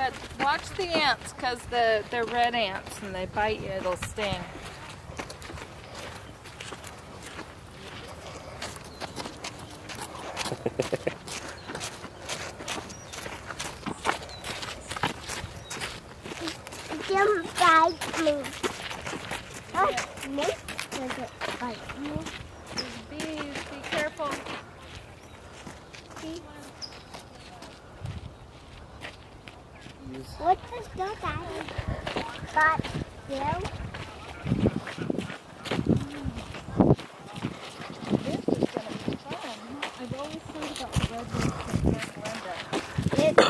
Good. Watch the ants because the, they're red ants and they bite you, it'll sting. Don't bite me. Oh, me? Does it bite me? Bees, be careful. What does that mean? Got you? This is going to be fun. I've always thought about the redwoods in Olinda. It's I just like And I, oh, there's something in there. sticky in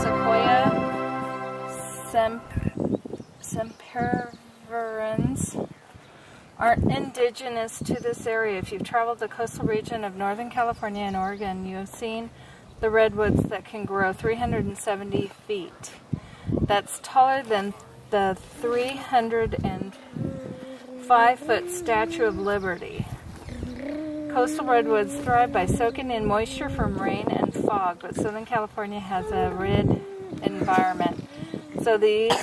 Sequoia sempervirens, aren't indigenous to this area. If you've traveled the coastal region of Northern California and Oregon, you have seen the redwoods that can grow 370 feet. That's taller than the 305 foot Statue of Liberty. Coastal redwoods thrive by soaking in moisture from rain and fog, but Southern California has a arid environment. So these,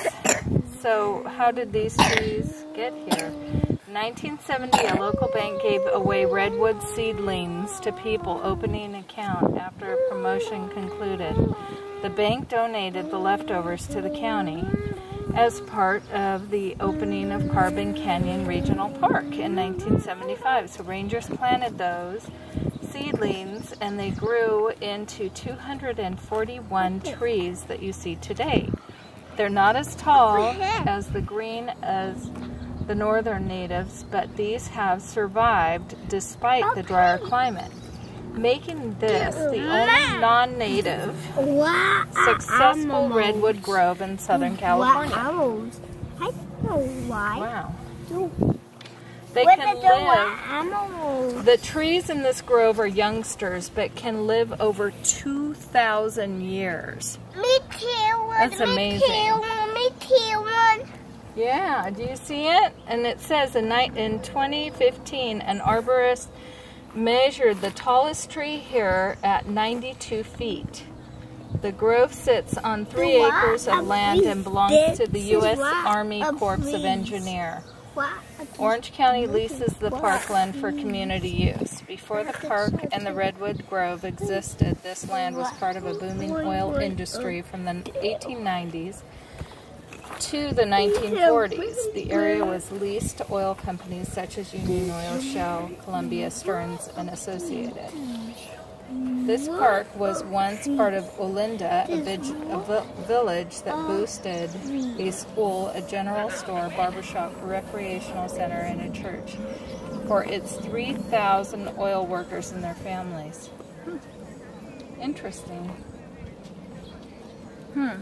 so how did these trees get here? In 1970, a local bank gave away redwood seedlings to people opening an account after a promotion concluded. The bank donated the leftovers to the county as part of the opening of Carbon Canyon Regional Park in 1975. So rangers planted those seedlings and they grew into 241 trees that you see today. They're not as tall as the green as the northern natives, but these have survived despite the drier climate, making this the only non-native successful redwood grove in Southern California. I don't know why. Wow. They can the live, the trees in this grove are youngsters, but can live over 2,000 years. Me too. one, That's amazing. Too, one, Me too. One. Yeah, do you see it? And it says in, in 2015, an arborist measured the tallest tree here at 92 feet. The grove sits on three What acres of land and belongs to the. U.S. Army a Corps of breeze. Engineer. Orange County leases the parkland for community use. Before the park and the Redwood Grove existed, this land was part of a booming oil industry from the 1890s to the 1940s. The area was leased to oil companies such as Union Oil, Shell, Columbia, Stearns, and Associated. This park was once part of Olinda, a, village that boosted a school, a general store, barbershop, recreational center, and a church for its 3,000 oil workers and their families. Interesting. Hmm.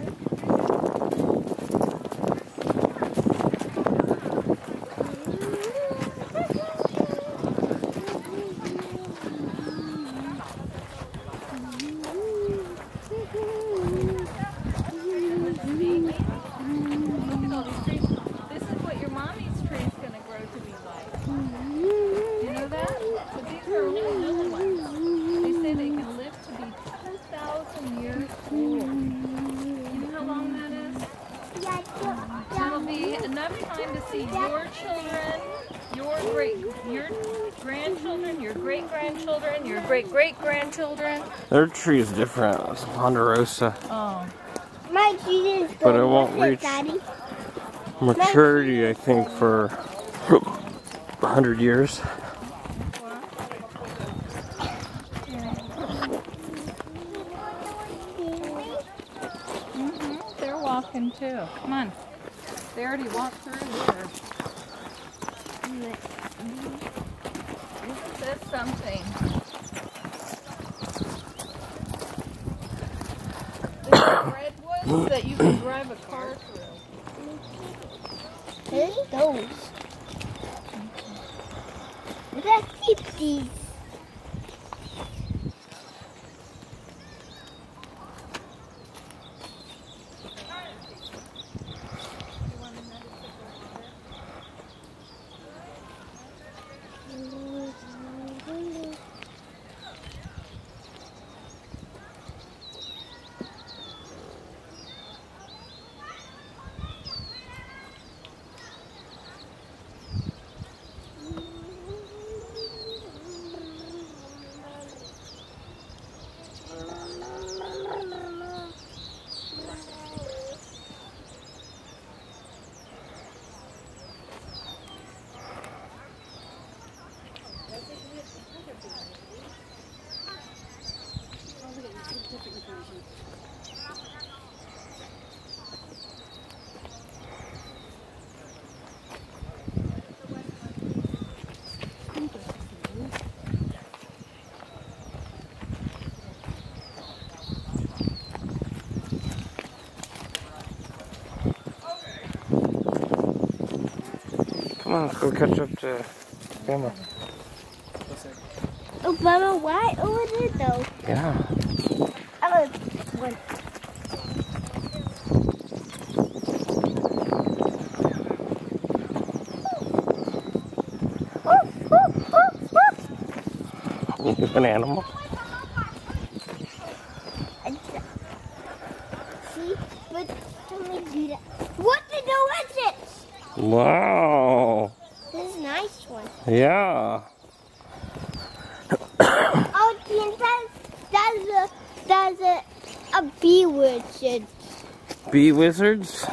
This is what your mommy's tree is going to grow to be like. You know that? But these are only little ones. They say they can live to be 2,000 years old. You know how long that is? That'll be enough time to see your children, your great, your grandchildren, your great grandchildren, your great grandchildren. Their tree is different. It's ponderosa. Oh, My Jesus. But it won't reach- Daddy? Maturity, I think, for 100 years. hmm they're walking too. Come on. They already walked through here. This says something. There's redwoods that you can drive a car through. Let's keep these. let's go catch up to Obama. Obama oh, what? Over there though. Yeah. I an animal. See, but somebody do that. What the hell is it? Wow. Yeah. oh, Tim, that's, a, that's a, a bee wizard. Bee wizards?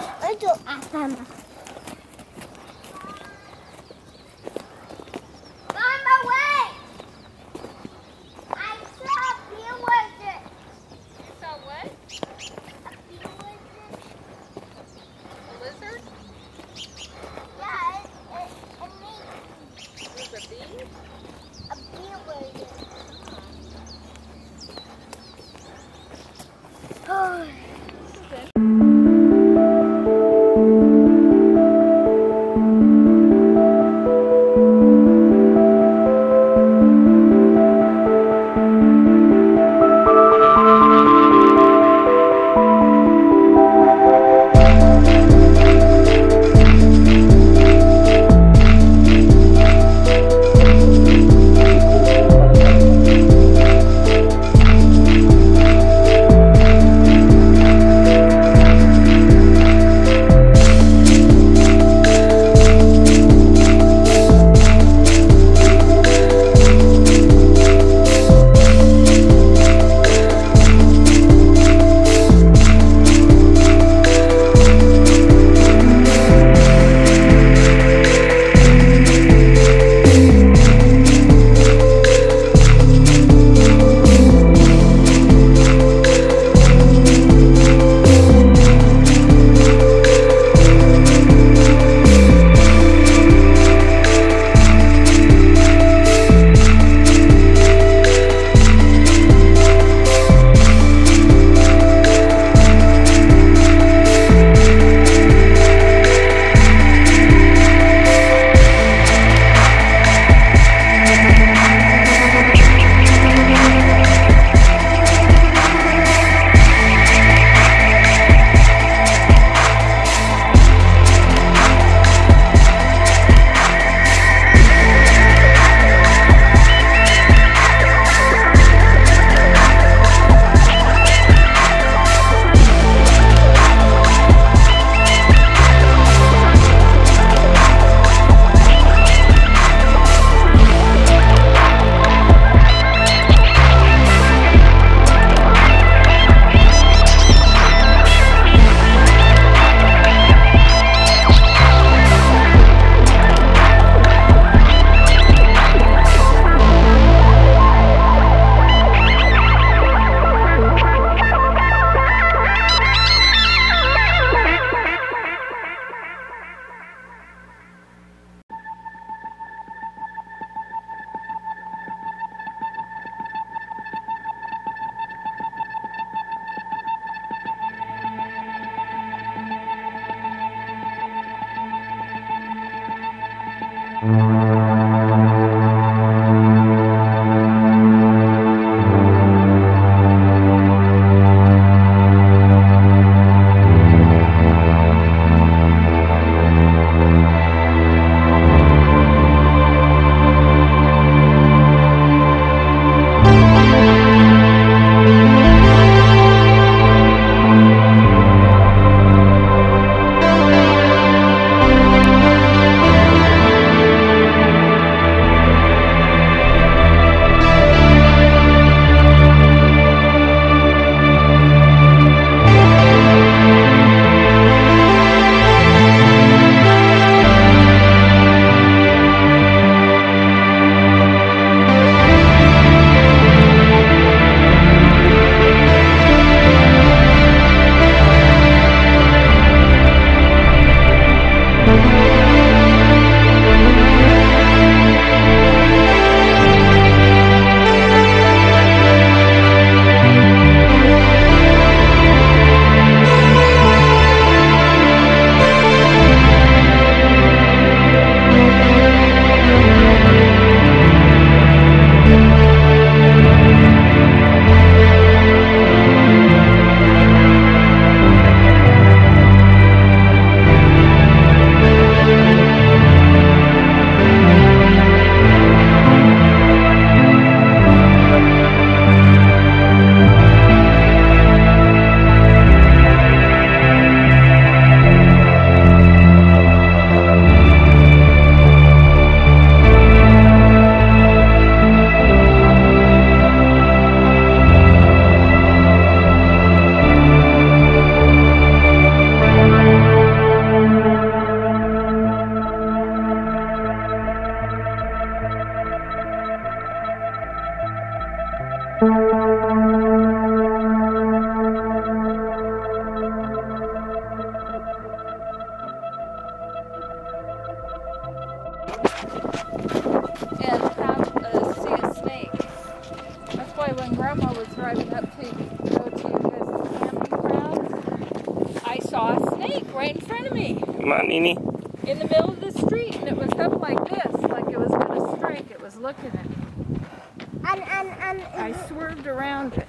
I swerved around it,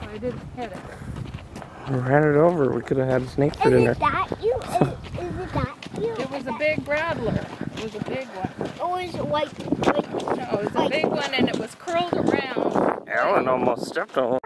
so I didn't hit it. We ran it over. We could have had a snake is fit in there. it that you? Is, is it that you? It was a big rattler. It was a big one. Or is it white? white? No, it was a big one, and it was curled around. Alan almost stepped on it.